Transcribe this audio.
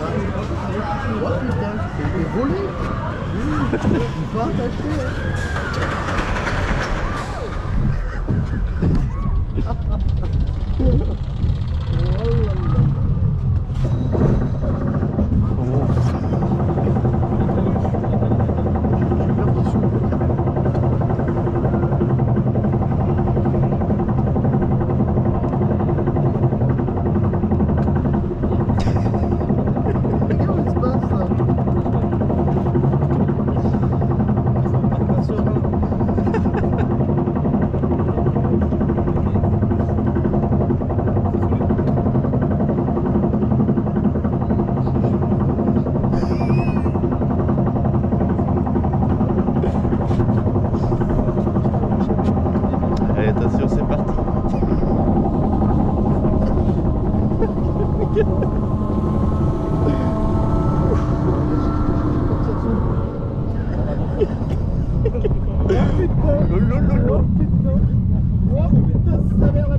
Ouais, putain, c'était volé. Mmh. Pas Oh putain. Oh putain, sa mère la